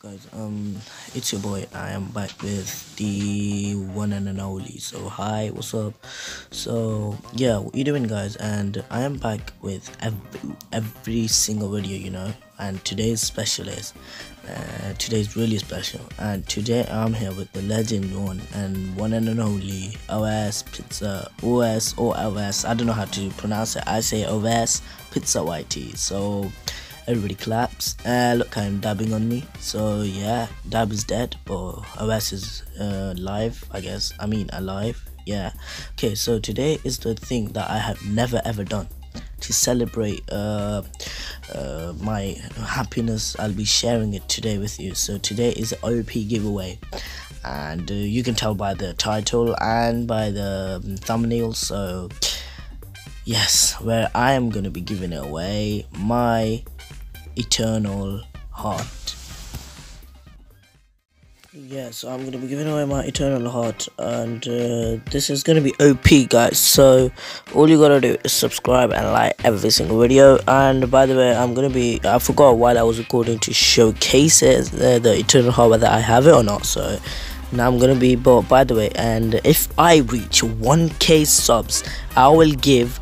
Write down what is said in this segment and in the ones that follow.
guys? Um it's your boy i am back with the one and only. So hi what's up? So yeah what you doing guys? And i am back with every, every single video you know? And today's special is uh, today's really special. And today i'm here with the legend one and one and only os pizza os or os i don't know how to pronounce it. I say os pizza yt so everybody claps. Uh look i'm dabbing on me. So yeah dab is dead but os is uh live i guess. I mean alive yeah. Okay so today is the thing that i have never ever done. To celebrate uh, uh, my happiness i'll be sharing it today with you. So today is op giveaway. And uh, you can tell by the title and by the um, thumbnail. So yes where i am going to be giving away my eternal heart. Yeah, so I'm gonna be giving away my eternal heart, and uh, this is gonna be OP, guys. So all you gotta do is subscribe and like every single video. And by the way, I'm gonna be I forgot while I was recording to showcase it, the eternal heart whether I have it or not. So now I'm gonna be. But by the way, and if I reach 1k subs, I will give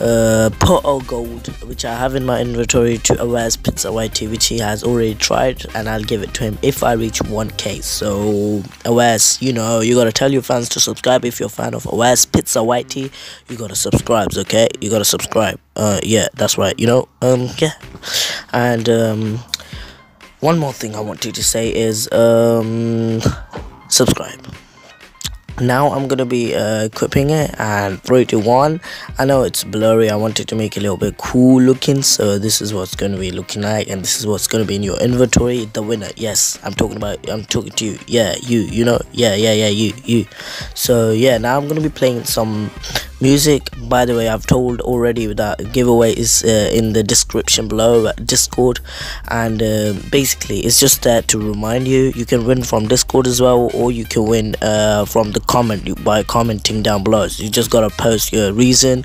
uh, Porto Gold, which I have in my inventory to Awaz Pizza YT, which he has already tried, and I'll give it to him if I reach 1k. So, Awaz, you know, you gotta tell your fans to subscribe if you're a fan of Awaz Pizza YT. You gotta subscribe, okay? You gotta subscribe. Uh, yeah, that's right. You know, um, yeah, and um, one more thing I wanted to say is um, subscribe now i'm gonna be uh, equipping it and 3 to 1 i know it's blurry. I wanted to make it a little bit cool looking so this is what's gonna be looking like and this is what's gonna be in your inventory. The winner yes. I'm talking about i'm talking to you. Yeah you you know. Yeah yeah yeah you you. So yeah now i'm gonna be playing some music by the way i've told already that giveaway is uh, in the description below discord. And uh, basically it's just there to remind you. You can win from discord as well or you can win uh, from the comment by commenting down below. So you just gotta post your reason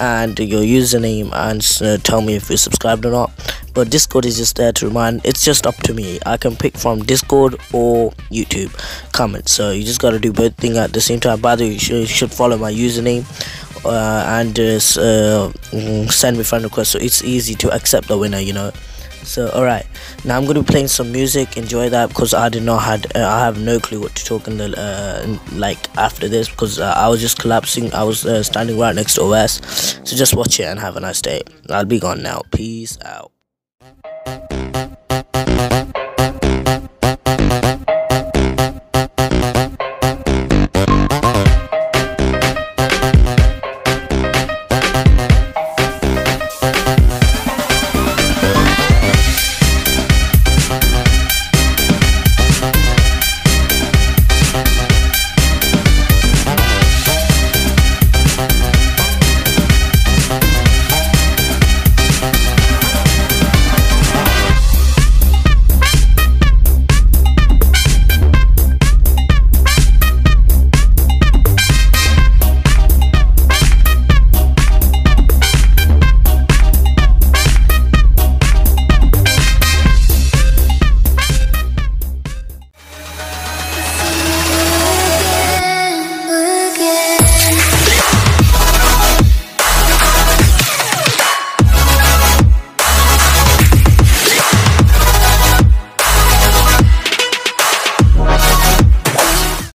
and your username and uh, tell me if you're subscribed or not but discord is just there to remind it's just up to me. I can pick from discord or youtube comments. So you just gotta do both things at the same time. By the way you should, you should follow my username uh, and uh, mm, send me friend request so it's easy to accept the winner you know. So all right now i'm gonna be playing some music. Enjoy that because i did not had uh, i have no clue what to talk in the uh, like after this because uh, i was just collapsing. I was uh, standing right next to os so just watch it and have a nice day. I'll be gone now. Peace out